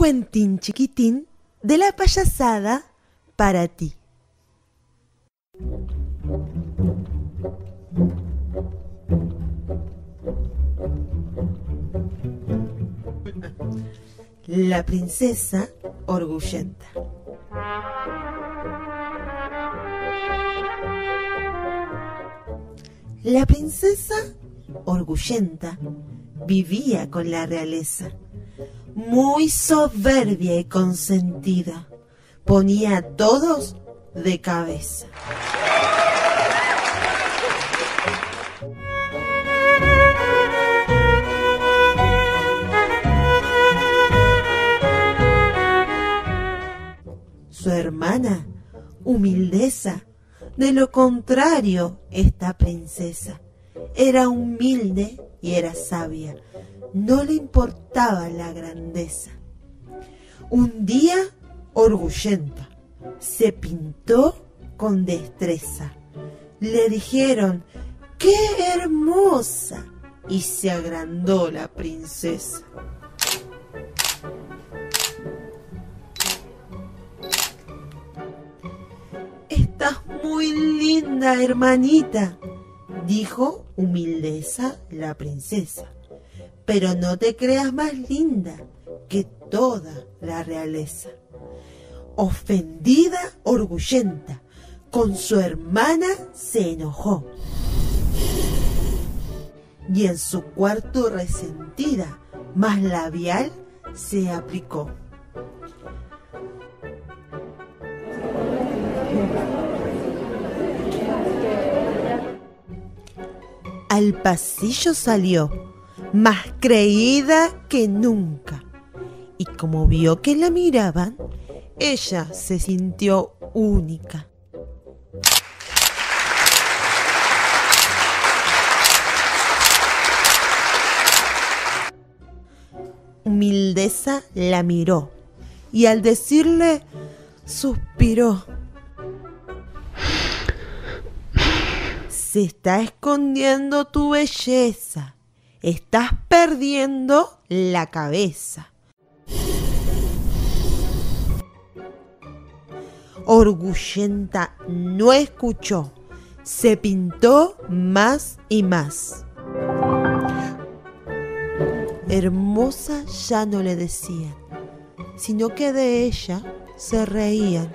cuentín chiquitín de la payasada para ti. La princesa orgullenta. La princesa orgullenta vivía con la realeza, muy soberbia y consentida, ponía a todos de cabeza. Su hermana, humildeza, de lo contrario, esta princesa era humilde y era sabia. No le importaba la grandeza. Un día, orgullenta, se pintó con destreza. Le dijeron, ¡qué hermosa! Y se agrandó la princesa. Estás muy linda, hermanita, dijo humildeza la princesa. Pero no te creas más linda que toda la realeza. Ofendida, orgullenta, con su hermana se enojó. Y en su cuarto resentida, más labial, se aplicó. Al pasillo salió, más creída que nunca. Y como vio que la miraban, ella se sintió única. Humildeza la miró y al decirle suspiró. Se está escondiendo tu belleza. Estás perdiendo la cabeza. Orgullenta no escuchó. Se pintó más y más. Hermosa ya no le decían, sino que de ella se reían.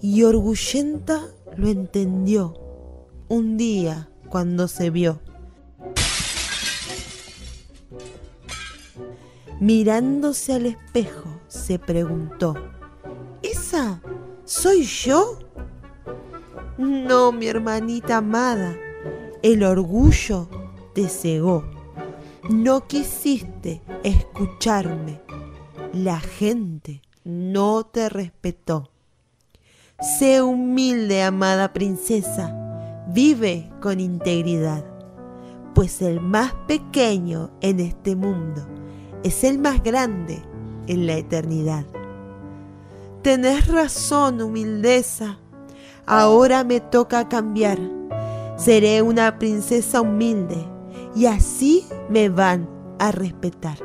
Y Orgullenta lo entendió un día cuando se vio. Mirándose al espejo, se preguntó, ¿esa soy yo? No, mi hermanita amada, el orgullo te cegó. No quisiste escucharme. La gente no te respetó. Sé humilde, amada princesa. Vive con integridad, pues el más pequeño en este mundo es el más grande en la eternidad. Tenés razón, humildeza. Ahora me toca cambiar. Seré una princesa humilde y así me van a respetar.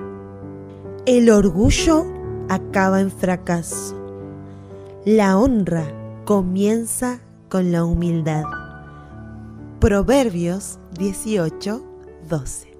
El orgullo acaba en fracaso. La honra comienza con la humildad. Proverbios 18, 12.